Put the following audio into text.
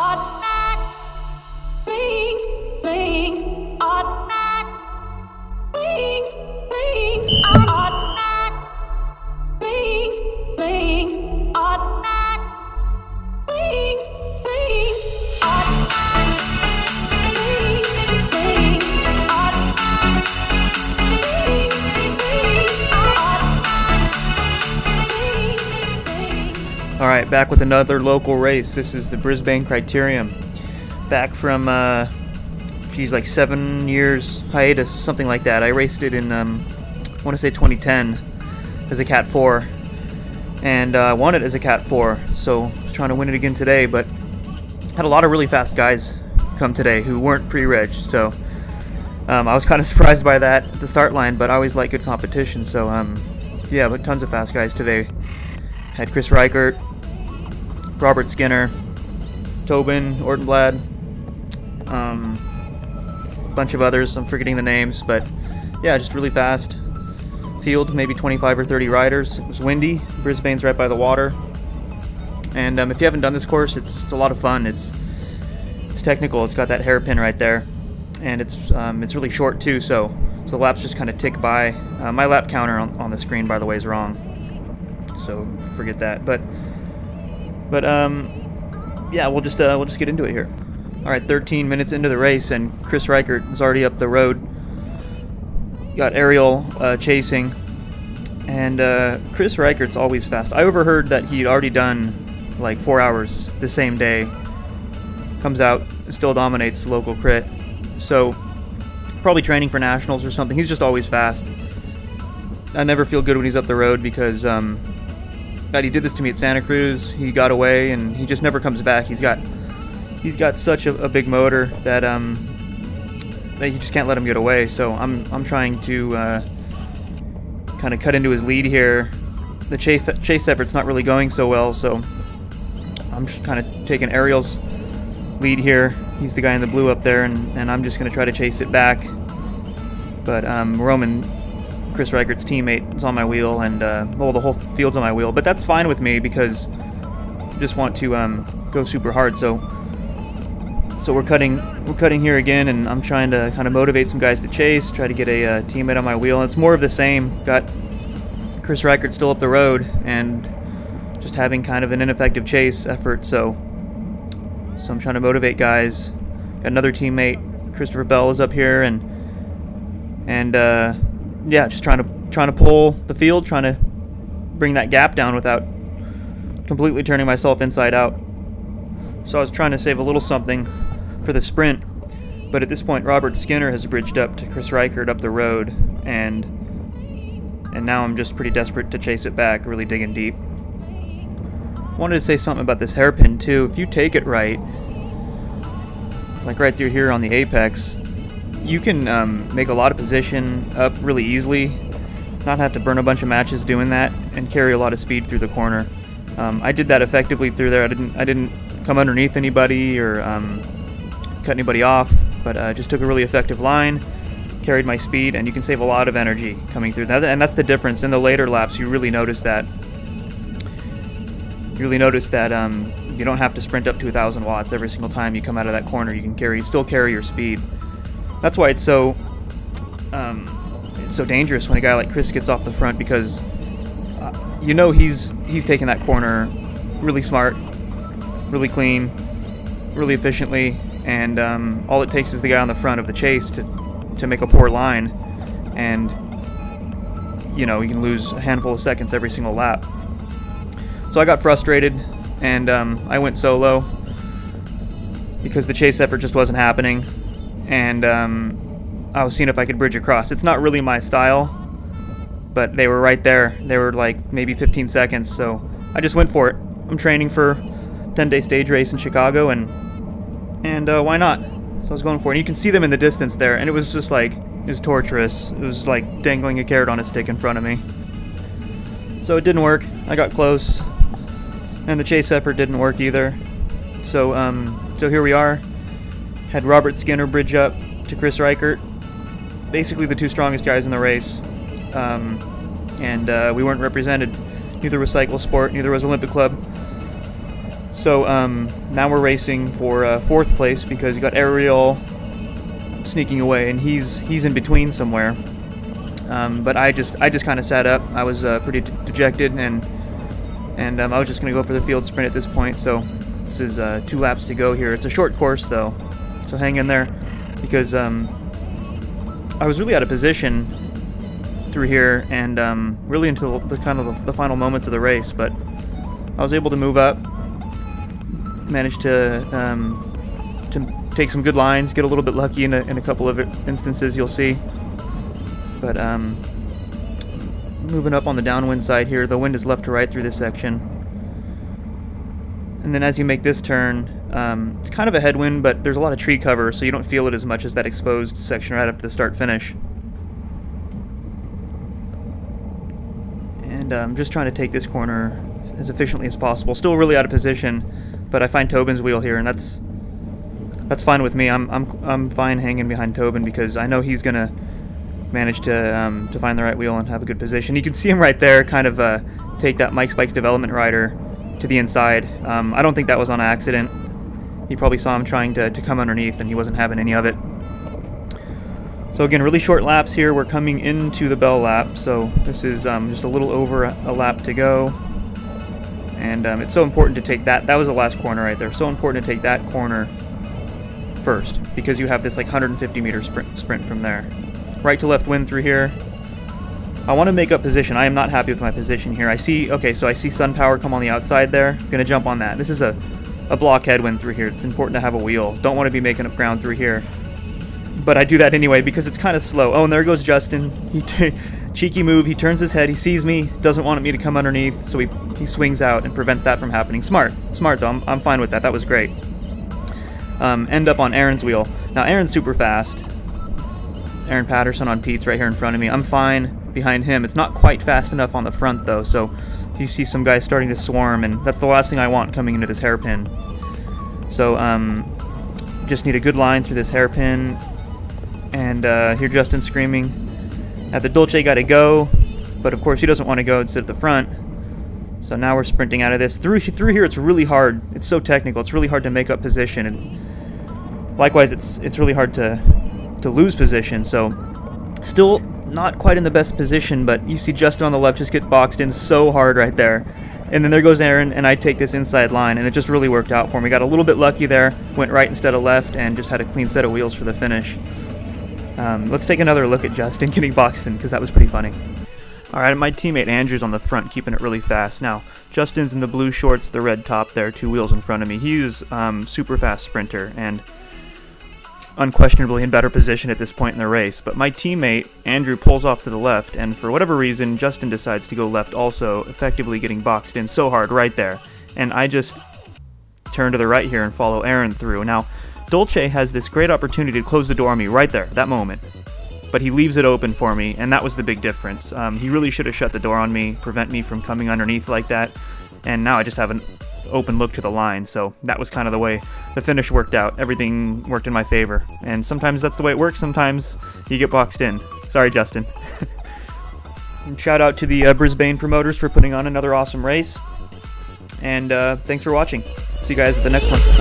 All back with another local race. This is the Brisbane Criterium. Back from, uh, geez, like seven years hiatus, something like that. I raced it in, um, I want to say 2010 as a Cat 4. And uh, I won it as a Cat 4, so I was trying to win it again today, but had a lot of really fast guys come today who weren't pre-reg, so um, I was kind of surprised by that at the start line, but I always like good competition, so um, yeah, but tons of fast guys today. Had Chris Reikert, Robert Skinner, Tobin, Ortenblad, um, a bunch of others. I'm forgetting the names, but yeah, just really fast. Field, maybe 25 or 30 riders. It was windy. Brisbane's right by the water. And um, if you haven't done this course, it's, it's a lot of fun. It's it's technical. It's got that hairpin right there, and it's um, it's really short too. So so the laps just kind of tick by. Uh, my lap counter on, on the screen, by the way, is wrong. So forget that. But but um, yeah, we'll just uh, we'll just get into it here. All right, 13 minutes into the race, and Chris Reikert is already up the road. Got Ariel uh, chasing, and uh, Chris Reikert's always fast. I overheard that he'd already done like four hours the same day. Comes out, still dominates local crit. So probably training for nationals or something. He's just always fast. I never feel good when he's up the road because um, God, he did this to me at Santa Cruz. He got away, and he just never comes back. He's got he's got such a, a big motor that um that you just can't let him get away. So I'm I'm trying to uh, kind of cut into his lead here. The chase chase effort's not really going so well, so I'm just kind of taking Ariel's lead here. He's the guy in the blue up there, and, and I'm just going to try to chase it back. But um, Roman Chris Reikert's teammate is on my wheel, and uh, well, the whole field's on my wheel. But that's fine with me because I just want to um, go super hard. So, so we're cutting, we're cutting here again, and I'm trying to kind of motivate some guys to chase, try to get a uh, teammate on my wheel. And it's more of the same. Got Chris Reikert still up the road, and just having kind of an ineffective chase effort. So, so I'm trying to motivate guys. Got another teammate, Christopher Bell, is up here, and and uh, yeah, just trying to trying to pull the field, trying to bring that gap down without completely turning myself inside out. So I was trying to save a little something for the sprint, but at this point Robert Skinner has bridged up to Chris Reikert up the road, and and now I'm just pretty desperate to chase it back, really digging deep. Wanted to say something about this hairpin too. If you take it right, like right through here on the apex, you can um, make a lot of position up really easily, not have to burn a bunch of matches doing that, and carry a lot of speed through the corner. Um, I did that effectively through there. I didn't I didn't come underneath anybody or um, cut anybody off, but uh, just took a really effective line, carried my speed, and you can save a lot of energy coming through that. And that's the difference. In the later laps, you really notice that. You really notice that um, you don't have to sprint up to a 1,000 watts every single time you come out of that corner. You can carry, still carry your speed. That's why it's so um, it's so dangerous when a guy like Chris gets off the front because uh, you know he's he's taking that corner really smart, really clean, really efficiently, and um, all it takes is the guy on the front of the chase to to make a poor line, and you know you can lose a handful of seconds every single lap. So I got frustrated, and um, I went solo because the chase effort just wasn't happening and um, I was seeing if I could bridge across. It's not really my style, but they were right there. They were like maybe 15 seconds, so I just went for it. I'm training for 10-day stage race in Chicago, and and uh, why not? So I was going for it. And you can see them in the distance there, and it was just like it was torturous. It was like dangling a carrot on a stick in front of me. So it didn't work. I got close, and the chase effort didn't work either. So um, so here we are had Robert Skinner bridge up to Chris Reikert, basically the two strongest guys in the race, um, and uh, we weren't represented. Neither was Cycle Sport, neither was Olympic Club. So um, now we're racing for uh, fourth place because you got Ariel sneaking away, and he's he's in between somewhere. Um, but I just I just kind of sat up. I was uh, pretty dejected, and and um, I was just gonna go for the field sprint at this point. So this is uh, two laps to go here. It's a short course though, so hang in there because um, I was really out of position through here, and um, really until the kind of the, the final moments of the race. But I was able to move up, managed to um, to take some good lines, get a little bit lucky in a, in a couple of instances. You'll see, but um, moving up on the downwind side here, the wind is left to right through this section. And then as you make this turn, um, it's kind of a headwind, but there's a lot of tree cover, so you don't feel it as much as that exposed section right after the start finish. And I'm um, just trying to take this corner as efficiently as possible. Still really out of position, but I find Tobin's wheel here, and that's that's fine with me. I'm I'm I'm fine hanging behind Tobin because I know he's gonna manage to um, to find the right wheel and have a good position. You can see him right there, kind of uh, take that Mike's Bikes development rider to the inside. Um, I don't think that was on accident. He probably saw him trying to, to come underneath and he wasn't having any of it. So again, really short laps here. We're coming into the bell lap, so this is um, just a little over a lap to go. And um, it's so important to take that. That was the last corner right there. So important to take that corner first because you have this like 150 meter sprint, sprint from there. Right to left wind through here. I want to make up position. I am not happy with my position here. I see, okay, so I see Sun Power come on the outside there. Gonna jump on that. This is a a block headwind through here. It's important to have a wheel. Don't want to be making up ground through here. But I do that anyway because it's kind of slow. Oh, and there goes Justin. He cheeky move. He turns his head. He sees me. Doesn't want me to come underneath, so he, he swings out and prevents that from happening. Smart. Smart, though. I'm, I'm fine with that. That was great. Um, end up on Aaron's wheel. Now, Aaron's super fast. Aaron Patterson on Pete's right here in front of me. I'm fine behind him. It's not quite fast enough on the front, though, so you see some guys starting to swarm, and that's the last thing I want coming into this hairpin. So, um, just need a good line through this hairpin, and uh, hear Justin screaming. At the Dolce got to go, but of course he doesn't want to go and sit at the front. So now we're sprinting out of this. Through through here, it's really hard. It's so technical. It's really hard to make up position, and likewise, it's it's really hard to to lose position. So, still not quite in the best position, but you see Justin on the left just get boxed in so hard right there. And then there goes Aaron, and I take this inside line, and it just really worked out for me. Got a little bit lucky there, went right instead of left, and just had a clean set of wheels for the finish. Um, let's take another look at Justin getting boxed in, because that was pretty funny. Alright, my teammate Andrew's on the front, keeping it really fast. Now, Justin's in the blue shorts, the red top there, two wheels in front of me. He's um, super fast sprinter, and unquestionably in better position at this point in the race, but my teammate, Andrew, pulls off to the left, and for whatever reason, Justin decides to go left also, effectively getting boxed in so hard right there. And I just turn to the right here and follow Aaron through. Now, Dolce has this great opportunity to close the door on me right there, that moment. But he leaves it open for me, and that was the big difference. Um, he really should have shut the door on me, prevent me from coming underneath like that. And now I just have an open look to the line. So that was kind of the way the finish worked out. Everything worked in my favor. And sometimes that's the way it works. Sometimes you get boxed in. Sorry, Justin. shout out to the uh, Brisbane promoters for putting on another awesome race. And uh, thanks for watching. See you guys at the next one.